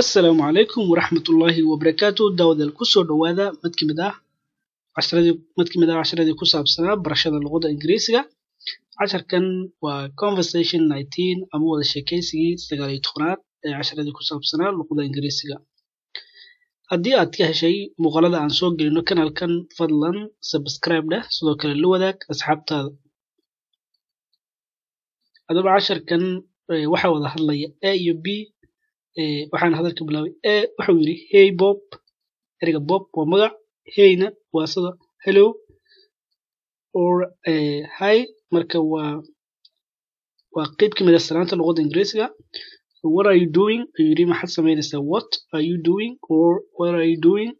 assalaamu calaykum waraxmatullaahi wabarakaatu daawadeel ku soo dhowaada mid ka mid ah casharadii ah ku saabsanaa barashada luqadda ingiriisiga. Casharkan waa conversation nineteen ama wada sheekaysigii sagaal iyo ee casharadii ku saabsanaa luqadda ingiriisiga. Haddii aad ka heshay muuqaalada aan soo gelino kanaalkan fadlan subscribe dheh sidoo kale la wadaag asxaabtaada. Haddaba casharkan waxaa wada hadlaya a iyo b waxaan hadalka bilaabay. A wuxuu yidhi hey bob. Ereyga bob waa magac. Heyna waa sida hello. Or hi. Marka waa waa qeyb ka mid a salaanta luqadda ingiriisiga. What are you doing? Ayuu yidhi maxaad samaynaysaa what are you doing? Or what are you doing?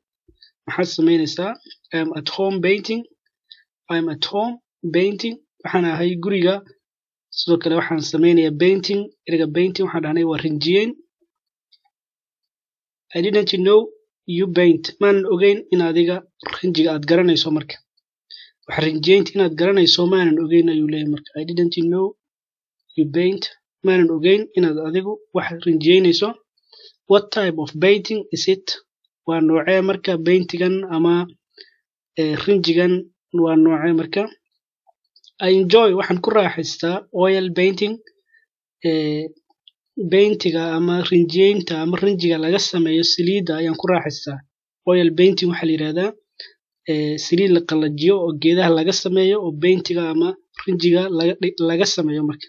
Maxaad samaynaysaa im at home painting. Im at home painting. Waxaan ahay guriga. Sidoo kale waxaan samaynayaa painting. Ereyga painting waxaan dhahnay waa rinjiyeyn I didn't know you paint maanan ogeyn in adiga rinjiga aad garanayso marka. Wax rinjiyeynta inaad garanayso maanan ogeyn ayuu leeyahay marka. I didn't know you paint maanan ogeyn inaad adigu wax rinjiyeynayso what type of painting is it? Waa noocee marka paintigan ama rinjigan waa noocee marka? I enjoy waxaan ku raaxaystaa oil painting paintiga ama rinjiyeynta ama rinjiga laga sameeyo saliidda ayaan ku raaxaystaa. Oil painting waxaa la yidhahdaa saliid la qalajiyo oo geedaha laga sameeyo oo paintiga ama rinjiga laga sameeyo marka.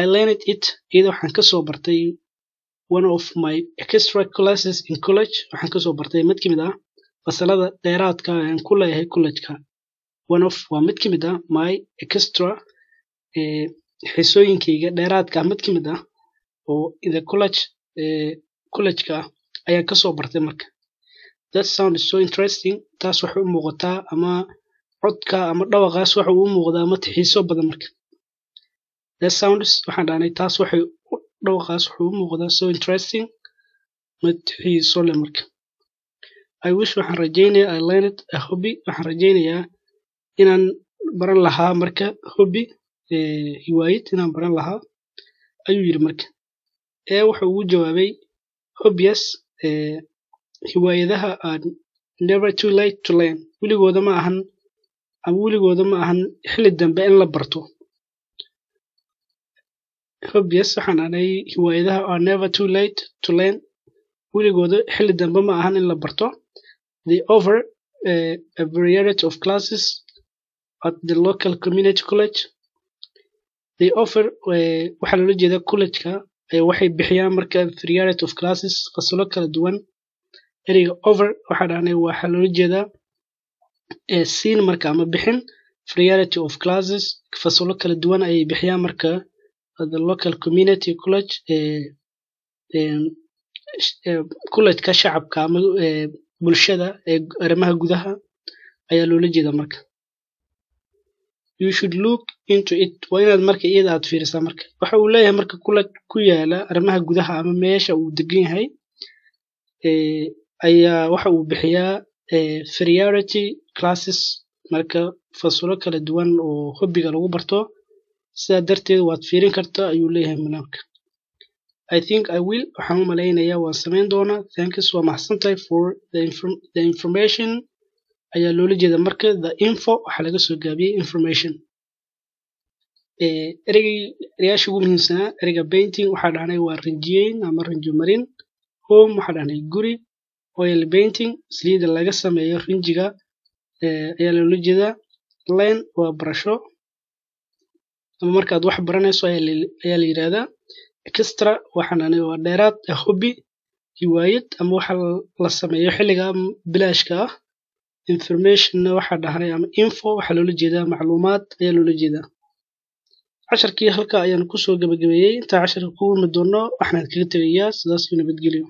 I learned it iyada waxaan ka soo bartay one of my extra classes in college. Waxaan ka soo bartay mid ka mid ah fasalada dheeraadka aan ku leeyahay collegeka. One of waa mid ka mid ah my extra xisooyinkayga dheeraadka ka mid ah oo the college collegeka ah ayaan ka soo bartay marka. That sound is so interesting. Taas waxay u muuqataa ama codka ama dhawaqaas waxa uu muuqdaa mid xiiso badan marka. That sounds waxaan dhahnay taas waxay dhawaqaas wuxuu u muuqdaa so interesting mid xiiso leh marka. I wish waxaan rajaynayaa I learned a hobby. Waxaan rajaynayaa inaan baran lahaa marka hobby hiwaayad inaan baran lahaa ayuu yidhi marka ee wuxuu ugu jawaabay hobbies hiwaayadaha aan never too late to learn. Weligooda ma ahan ama weligooda ma ahan xilli dambe in la barto. Hobbies waxaan dhahnay hiwaayadaha are never too late to learn. Weligooda xilli dambe ma ahan in la barto. They offer uh, a variety of classes at the local community college. They offer waxaa loola jeedaa collegeka waxay bixiyaan marka variety of classes fasalo kala duwan. Ereyga over waxaa dhahnay waxaa loola jeedaa siin marka ama bixin. Variety of classes fasalo kala duwan ayay bixiyaan marka the local community college collegeka shacabka ama bulshada ee arrimaha gudaha ayaa loola jeedaa marka you should look into it. Waa inaad marka iyada aad fiirisaa marka. Waxa uu leeyahay marka kula ku yaalla arrimaha gudaha ama meesha uu degan yahay ayaa waxa uu bixiyaa variety classes. Marka fasalo kala duwan oo hobbiga lagu barto sidaa darteed waad fiirin kartaa ayuu leeyahay manaamka I think I will. Waxaan u malaynayaa waan samayn doonaa. Thanks waa maxsantahay for the information ayaa loola jeeda marka the info waxaa laga soo gaabiyey information. Erayaasha ugu muhiimsanaa ereyga painting waxaa dhahnay waa rinjiyeyn ama rinjo marin. Home waxaa dhahnay guri. Oil painting saliida laga sameeyo rinjiga ayaa loola jeedaa. Line waa barasho. Ama markaad wax baranayso ayaa la yidhahdaa extra waxaan waa dheeraad hobby hiwaayad ama waxa la sameeyo xilliga bilaashka ah informationna waxaa dhahnay ama info waxaa loola jeedaa macluumaad ayaa loola jeedaa. Casharkii halka ayaan ku soo gabagabeeyey intaa casharka ku wimi doono waxaan kaga tegayaa sidaas iyo nabadgelyo